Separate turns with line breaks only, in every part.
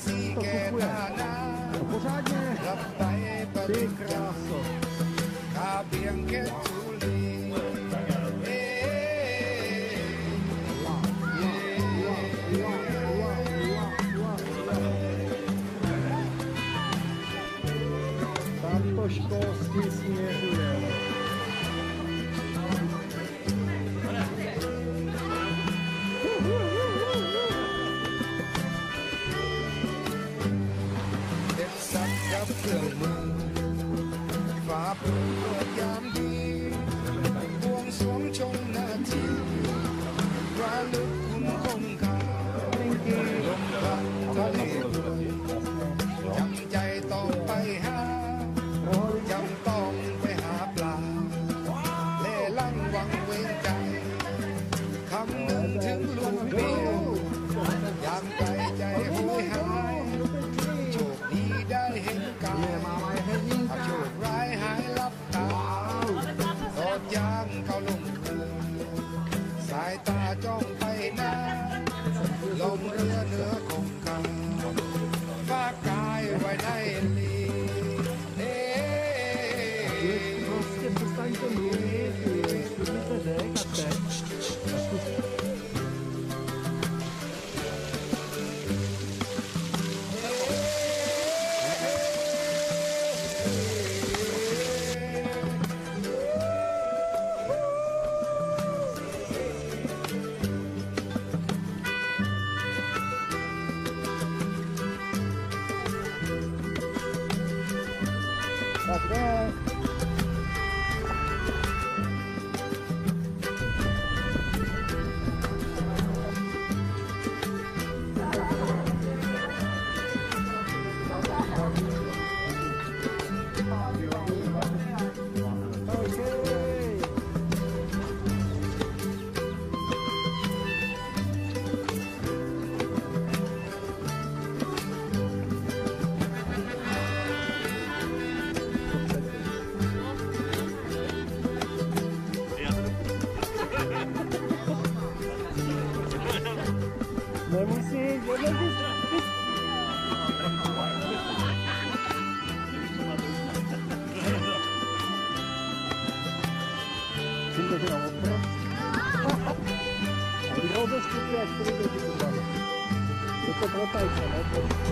Sikena na, na, na, my brain. ายตาจ้องไปหน้าลมเรือเหนือคงคาฝากกายไว้ในลีเอ๊
Prostě like this. tudo é fruta de. Eu tô pronto aí, né?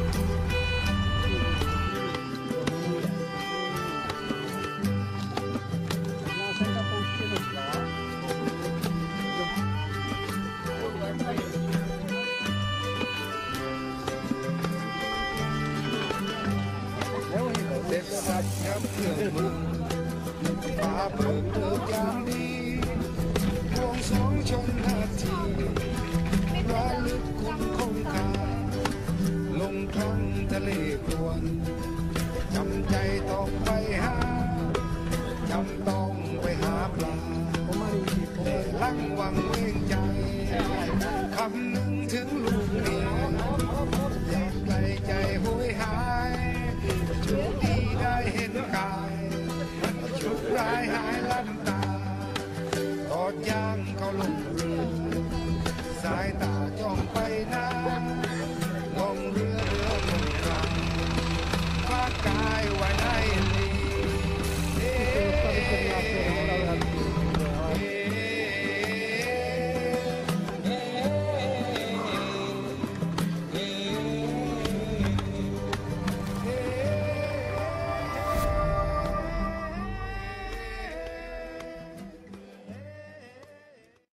Hãy subscribe cho kênh Ghiền
Mì Gõ Để không bỏ lỡ những video hấp dẫn รื่อยลึกคุณคงคาลงครั้งทะเลพรวนจำใจต้องไปหาจำต้องไปหาปลาแต่ลังวังเวงใจคำหนึ่งถึงลูกเมียอยากไกลใจหวยหายชคดีได้เห็นกายโชคร้ายหายลับตาตอดยางเขาลงเรือสายตา guy why not?